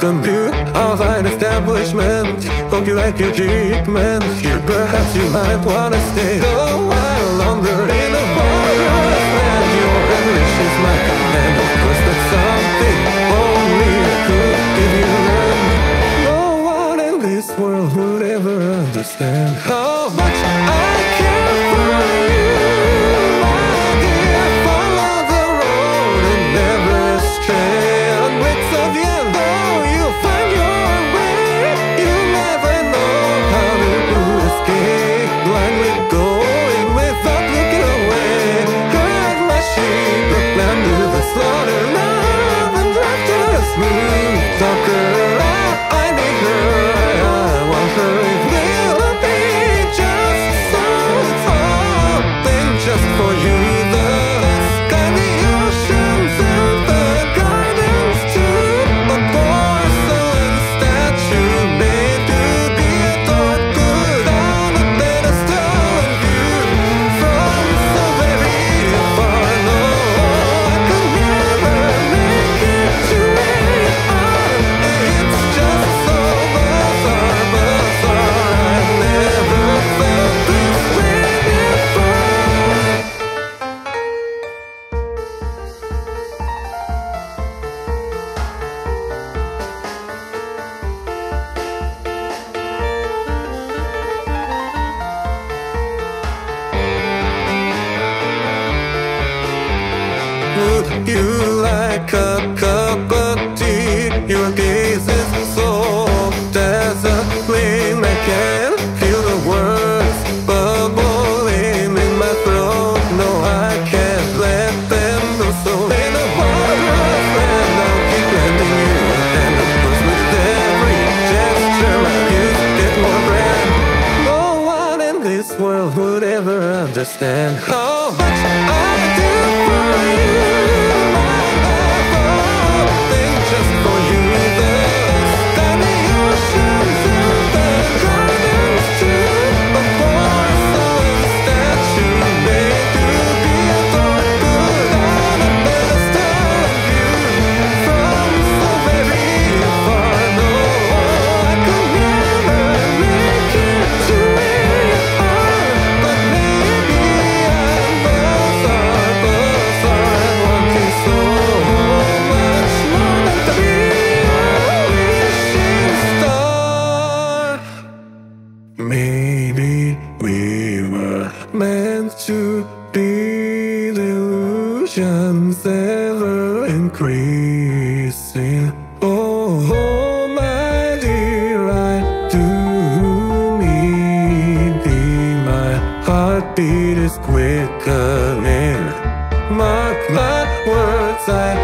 welcome you of an establishment. Don't you like your treatment? Perhaps you might wanna stay to You like a cup of tea? Your gaze is so dazzling. I can feel the words bubbling in my throat. No, I can't let them go. So in a friend, I'll you a hand. Of course, with every gesture, more. No one in this world would ever understand how much Maybe we were meant to be The illusions ever increasing. Oh, oh my dear, I do need thee. My heartbeat is quickening. Mark my words, I